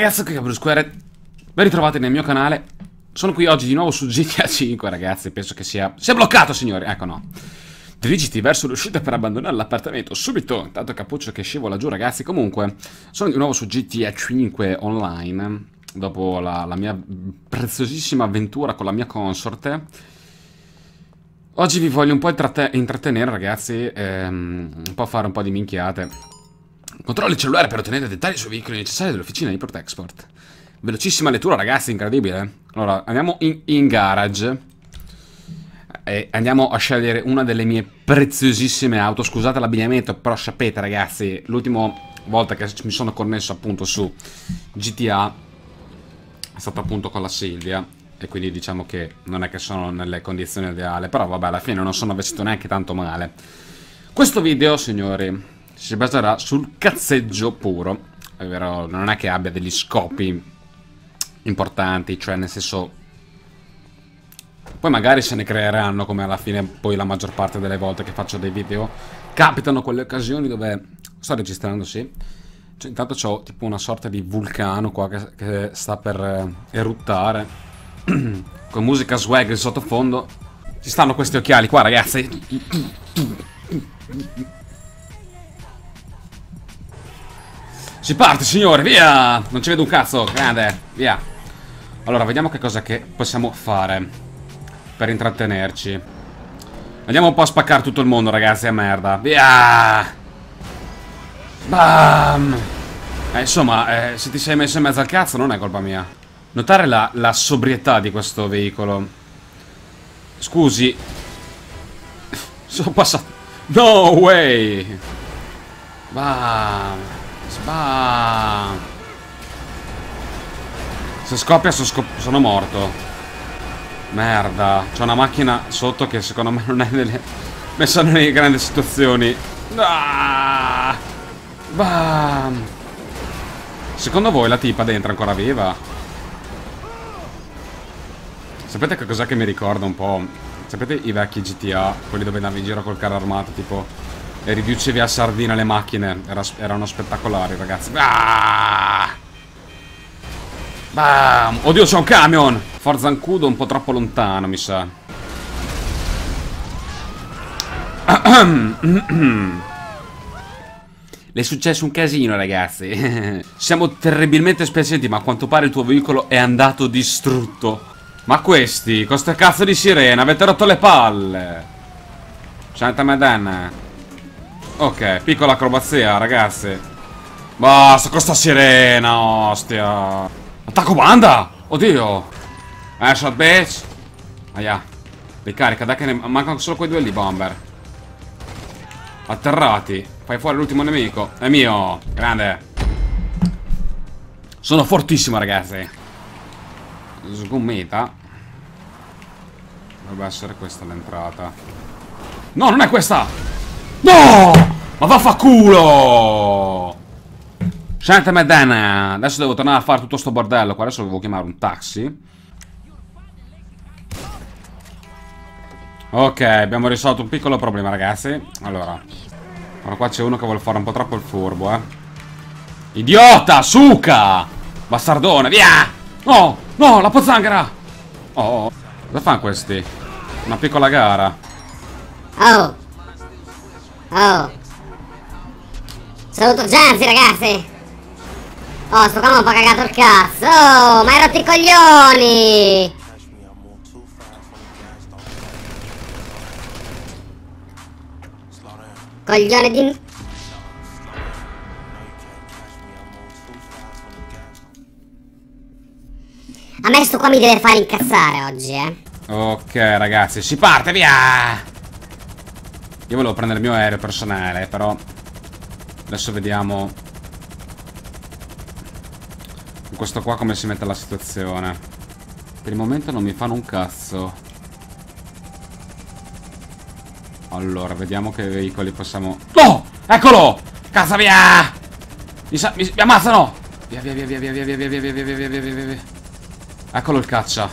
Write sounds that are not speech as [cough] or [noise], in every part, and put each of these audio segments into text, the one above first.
Ragazzi, qui è Bruce Square. Ben ritrovati nel mio canale. Sono qui oggi di nuovo su GTA 5, ragazzi. Penso che sia... Si è bloccato, signori. Ecco, no. Dirigiti verso l'uscita per abbandonare l'appartamento subito. Intanto cappuccio che scivola giù, ragazzi. Comunque, sono di nuovo su GTA 5 online. Dopo la, la mia preziosissima avventura con la mia consorte. Oggi vi voglio un po' intrattenere, ragazzi. Ehm, un po' fare un po' di minchiate. Controlli il cellulare per ottenere dettagli sui veicoli necessari dell'officina Import Export. Velocissima lettura, ragazzi, incredibile. Allora, andiamo in, in garage. E andiamo a scegliere una delle mie preziosissime auto. Scusate l'abbigliamento, però sapete, ragazzi, l'ultima volta che mi sono connesso appunto su GTA è stato appunto con la Silvia. E quindi diciamo che non è che sono nelle condizioni ideali. Però vabbè, alla fine non sono vestito neanche tanto male. Questo video, signori, si baserà sul cazzeggio puro. È vero, non è che abbia degli scopi importanti, cioè nel senso... Poi magari se ne creeranno come alla fine poi la maggior parte delle volte che faccio dei video. Capitano quelle occasioni dove... Sto registrando, sì. Cioè, intanto ho tipo una sorta di vulcano qua che, che sta per eh, eruttare. [clears throat] Con musica swag in sottofondo. Ci stanno questi occhiali qua, ragazzi. Si parte, signore, via! Non ci vedo un cazzo, grande, via. Allora, vediamo che cosa che possiamo fare per intrattenerci. Andiamo un po' a spaccare tutto il mondo, ragazzi, a merda. Via! Bam! Eh, insomma, eh, se ti sei messo in mezzo al cazzo non è colpa mia. Notare la, la sobrietà di questo veicolo. Scusi. [laughs] Sono passato... No way! Bam! Sbam. Se scoppia so scop sono morto. Merda. C'è una macchina sotto che secondo me non è nelle... messa nelle grandi situazioni. Ah! Secondo voi la tipa dentro è ancora viva? Sapete che cos'è che mi ricorda un po'? Sapete i vecchi GTA? Quelli dove andavi in giro col carro armato tipo e riducevi a sardina le macchine. Era, erano spettacolari, ragazzi. Ah! Bam! Oddio, c'è un camion! Forzancudo un po' troppo lontano, mi sa. [clears throat] Le è successo un casino, ragazzi. [laughs] Siamo terribilmente spiacenti, ma a quanto pare il tuo veicolo è andato distrutto. Ma questi, con sta cazzo di sirena, avete rotto le palle. Santa Madonna. Ok, piccola acrobazia, ragazzi. Basta con sta sirena, ostia. Attacco banda! Oddio! Headshot, bitch! Aia. Ricarica, dai che ne mancano solo quei due lì, bomber. Atterrati. Fai fuori l'ultimo nemico. È mio. Grande. Sono fortissimo, ragazzi. Sgommita. Dovrebbe essere questa l'entrata. No, non è questa! No! Ma vaffanculo! Senta Medana, adesso devo tornare a fare tutto sto bordello qua. Adesso devo chiamare un taxi. Ok, abbiamo risolto un piccolo problema, ragazzi. Allora. Ora qua c'è uno che vuole fare un po' troppo il furbo, eh. Idiota! Suca! Bastardone, via! No! No, la pozzanghera! Oh, cosa fanno questi? Una piccola gara. Oh! Oh. Saluto Gianzi, ragazzi. Oh, sto qua un po' cagato il cazzo. Oh, ma hai rotto i coglioni. Coglione di... A me sto qua mi deve fare incazzare oggi, eh. Ok, ragazzi, si parte, via! Io volevo prendere il mio aereo personale, però... Adesso vediamo... Con questo qua come si mette la situazione. Per il momento non mi fanno un cazzo. Allora, vediamo che veicoli possiamo... Oh! Eccolo! Cazzo via! Mi, sa... mi... mi ammazzano! Via, via, via, via, via, via, via, via, via, via, via, via, via, via. Eccolo il caccia.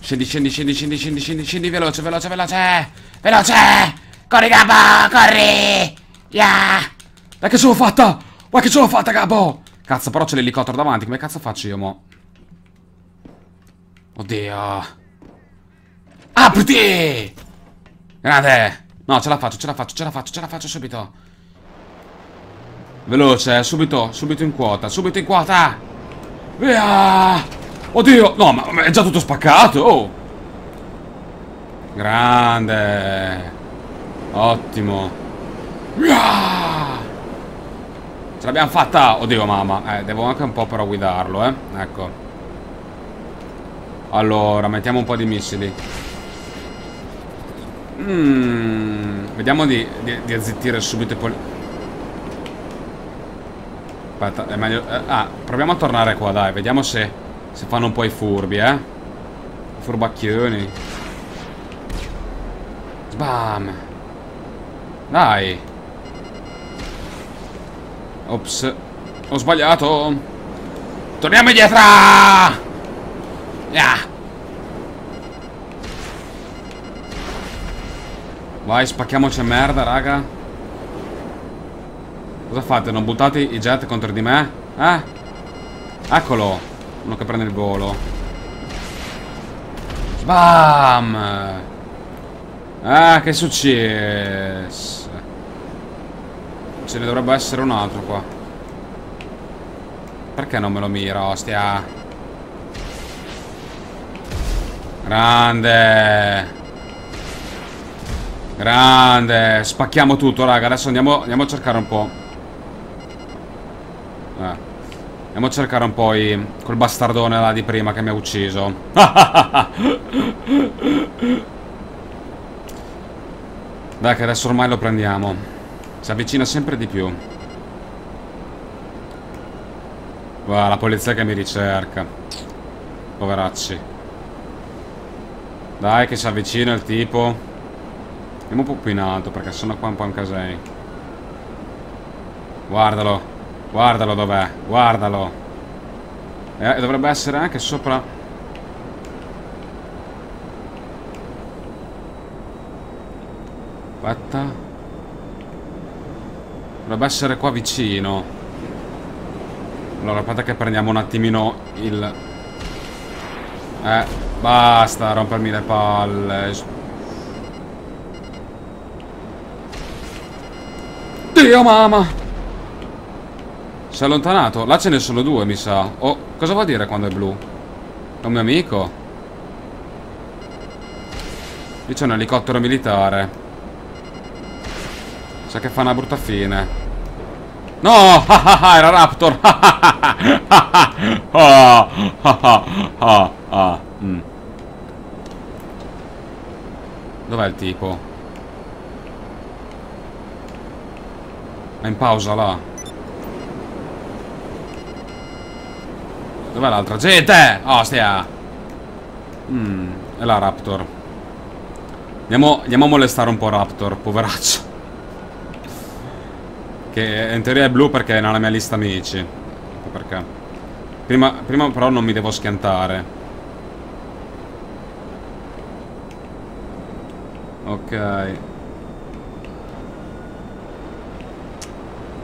Scendi, scendi, scendi, scendi, scendi, scendi, scendi, veloce, veloce, veloce! Veloce! Corri capo, corri! Yeah! Dai che ce l'ho fatta! Guarda che ce l'ho fatta capo! Cazzo, però c'è l'elicottero davanti. Come cazzo faccio io, mo? Oddio. Apriti! Grande! No, ce la faccio, ce la faccio, ce la faccio, ce la faccio subito. Veloce, subito, subito in quota, subito in quota! Via! Oddio! No, ma è già tutto spaccato! Oh! Grande! Ottimo! Ce l'abbiamo fatta! Oddio, mamma. Eh, devo anche un po' però guidarlo, eh. Ecco. Allora, mettiamo un po' di missili. Mm, vediamo di, di, di azzittire subito i poli... Aspetta, è meglio... Eh, ah, proviamo a tornare qua, dai. Vediamo se, se fanno un po' i furbi, eh. I furbacchioni. Sbam. Dai. Ops. Ho sbagliato. Torniamo indietro! Yeah. Vai, spacchiamoci a merda, raga. Cosa fate? Non buttate i jet contro di me? Eh? Eccolo. Uno che prende il volo. Bam! Ah, che successo? Ce ne dovrebbe essere un altro qua. Perché non me lo mira, ostia? Grande! Grande! Spacchiamo tutto, raga. Adesso andiamo, andiamo a cercare un po'. Eh. Andiamo a cercare un po' i, quel bastardone là di prima che mi ha ucciso. [laughs] Dai che adesso ormai lo prendiamo. Si avvicina sempre di più. Guarda, la polizia che mi ricerca. Poveracci. Dai che si avvicina il tipo. Andiamo un po' più in alto perché sono qua un po' un casei. Guardalo. Guardalo dov'è. Guardalo. E dovrebbe essere anche sopra... Aspetta. Dovrebbe essere qua vicino. Allora, aspetta che prendiamo un attimino il... Eh, basta rompermi le palle. Dio mamma! Si è allontanato? Là ce ne sono due, mi sa. Oh, cosa vuol dire quando è blu? È un mio amico? Lì c'è un elicottero militare. Che fa una brutta fine. No! Era Raptor! mm. Dov'è il tipo? È in pausa là. Dov'è l'altra gente? Ostia! Mm, è la Raptor. Andiamo, andiamo a molestare un po' Raptor, poveraccio. Che in teoria è blu perché è nella mia lista amici. Perché? Prima, prima però non mi devo schiantare. Ok.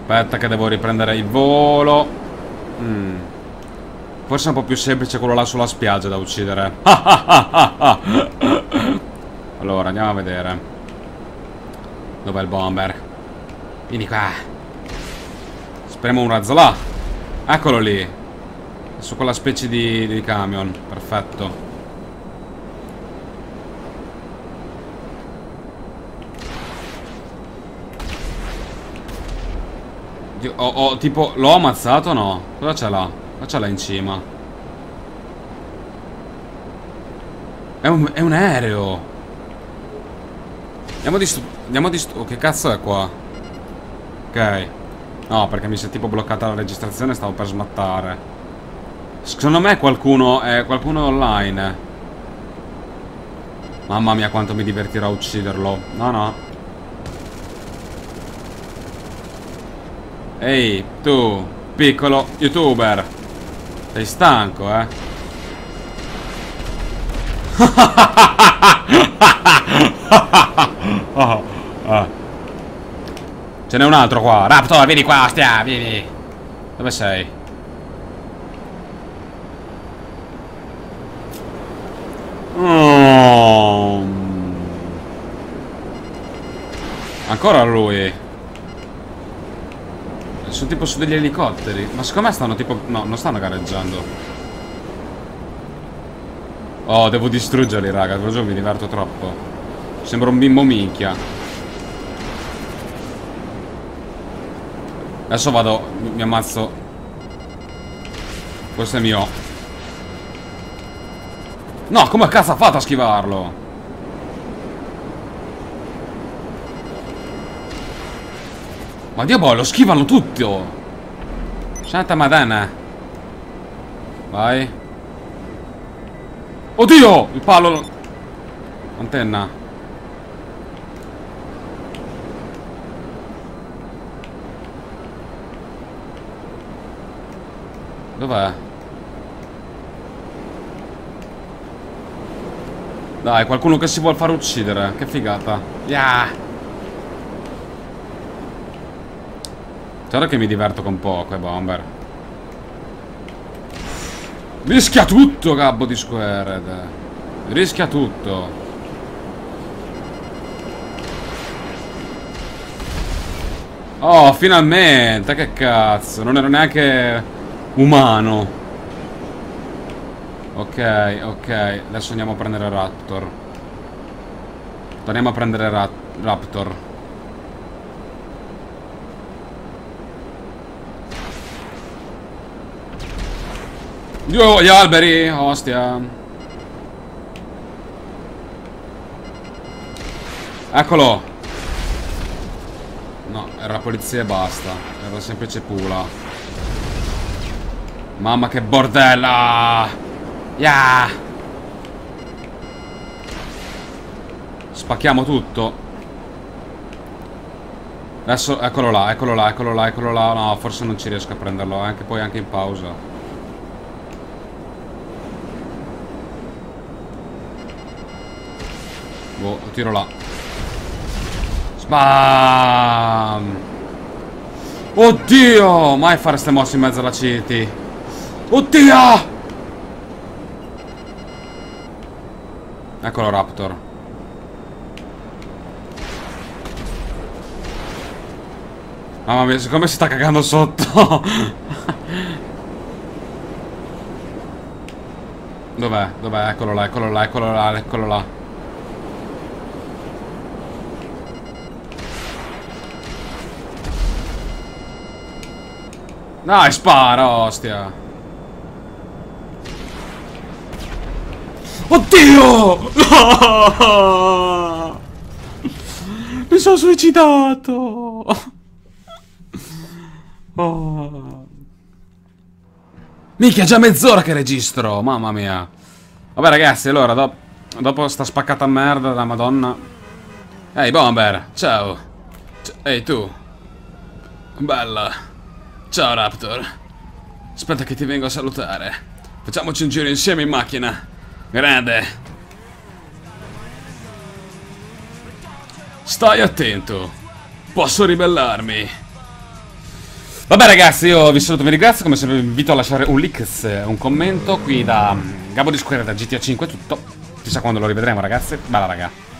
Aspetta che devo riprendere il volo. Mm. Forse è un po' più semplice quello là sulla spiaggia da uccidere. [laughs] allora, andiamo a vedere. Dov'è il bomber? Vieni qua. Speriamo un razzo là. Eccolo lì. Su quella specie di, di camion. Perfetto. Ho, ho, tipo, l'ho ammazzato o no? Cosa c'è là? Cosa c'è là in cima? È un, è un aereo. Andiamo di... Andiamo di... Oh, che cazzo è qua? Ok. No, perché mi si è tipo bloccata la registrazione stavo per smattare. Secondo me qualcuno è qualcuno online. Mamma mia quanto mi divertirà a ucciderlo. No, no. Ehi, tu, piccolo youtuber. Sei stanco, eh? oh, [laughs] oh. Ce n'è un altro qua. Raptor, vieni qua, stia, vieni. Dove sei? Oh. Ancora lui. Sono tipo su degli elicotteri. Ma secondo me stanno tipo... No, non stanno gareggiando. Oh, devo distruggerli, raga. Te lo mi diverto troppo. Sembra un bimbo minchia. Adesso vado... Mi ammazzo. Questo è mio. No, come cazzo ha fatto a schivarlo? Ma Dio boh, schivano tutto! Santa Madonna! Vai! Oddio! Il palo... Antenna. Dov'è? Dai, qualcuno che si vuole far uccidere. Che figata. Yeah! Certo che mi diverto con poco, eh, bomber. Rischia tutto, gabbo di Squared. Rischia tutto. Oh, finalmente! Che cazzo, non ero neanche umano. Ok, ok. Adesso andiamo a prendere Raptor. Torniamo a prendere Ra Raptor. Dio, gli alberi, ostia. Eccolo. No, era la polizia e basta. Era semplice pula. Mamma che bordella! Yeah! Spacchiamo tutto. Adesso, eccolo là, eccolo là, eccolo là, eccolo là. No, forse non ci riesco a prenderlo, anche poi anche in pausa. Boh, tiro là. Spam! Oddio! Mai fare ste mosse in mezzo alla city. Oddio! Eccolo Raptor. Mamma mia, siccome si sta cagando sotto. [laughs] Dov'è? Dov'è? Eccolo là, eccolo là, eccolo là, eccolo là. Dai, spara, ostia. Oddio! Mi sono suicidato! Oh. Minchia, già mezz'ora che registro! Mamma mia! Vabbè ragazzi, allora, do dopo sta spaccata merda della madonna... Ehi, hey, Bomber! Ciao! Ehi, hey, tu! Bella! Ciao Raptor. Aspetta che ti vengo a salutare. Facciamoci un giro insieme in macchina. Grande. Stai attento. Posso ribellarmi. Vabbè ragazzi, io vi saluto, vi ringrazio. Come sempre vi invito a lasciare un like, un commento qui da Gabo di Square da GTA 5 tutto. Chissà quando lo rivedremo ragazzi. Bella raga.